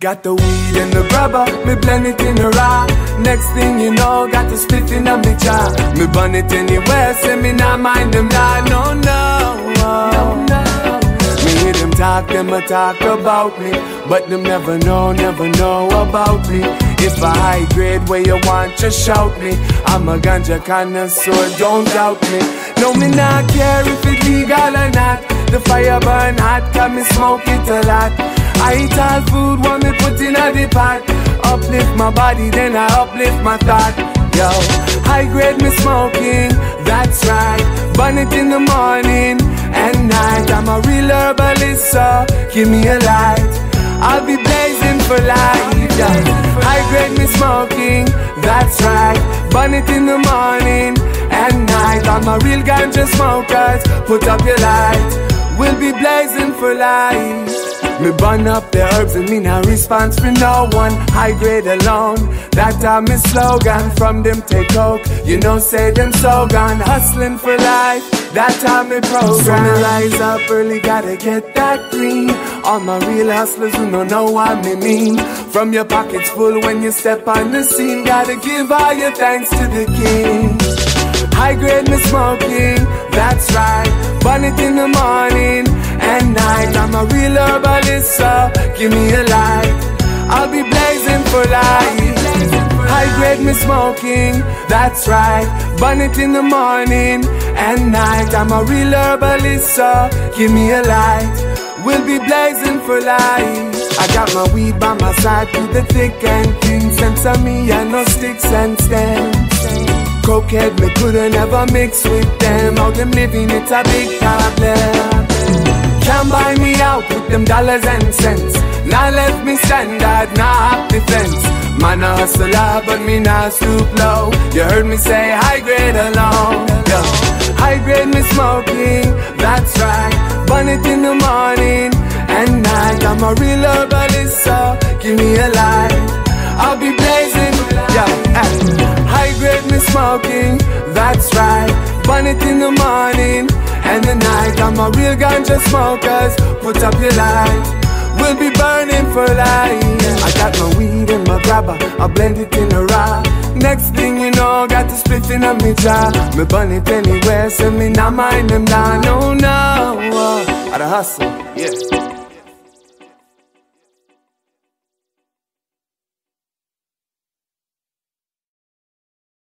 Got the weed in the grabber, me blend it in the raw. Next thing you know, got the split in the jaw. Me burn it anywhere, say me not mind them, nah, no, no, no, no. Me hear them talk, them a talk about me, but them never know, never know about me. If a high grade where you want, just shout me. I'm a ganja connoisseur, don't doubt me. No, me not care if it legal or not. The fire burn hot, can me smoke it a lot. I eat all food when a the pot. Uplift my body, then I uplift my thought. Yo, high grade me smoking, that's right. Burn it in the morning and night. I'm a real herbalist, so give me a light. I'll be blazing for life. Yeah. High grade me smoking, that's right. Burn it in the morning and night. I'm a real ganja smoker. Put up your light. We'll be blazing for life. Me burn up the herbs and me no response for no one. High grade alone, that time me slogan. From them take coke, you know say them so gone. Hustling for life, that time me program. So me rise up early, gotta get that green. All my real hustlers who don't know what me mean. From your pockets full when you step on the scene, gotta give all your thanks to the king. High grade me smoking, that's right. Give me a light. I'll be blazing for life. High grade me smoking, that's right. Burn it in the morning and night. I'm a real herbalist, so give me a light. We'll be blazing for life. I got my weed by my side through the thick and thin. Sense of me, I no sticks and stems. Cokehead, me couldn't ever mix with them. How them living, it's a big problem. Can't buy me out with them dollars and cents. Now let me standard, now have defense. Man a hustler, but me not stoop low. You heard me say high grade alone. Yo, high grade me smoking, that's right. Burn it in the morning and night. I'm a real herbalist, so give me a light. I'll be blazing, yeah. High grade me smoking, that's right. Burn it in the morning and the night. I'm a real ganja smokers. Put up your light. We'll be burning for life. I got my weed in my grabber. I blend it in a raw. Next thing you know, got the split in a me jar. Me burn it anywhere, so me not mind them down. No, no. I hustle, yeah.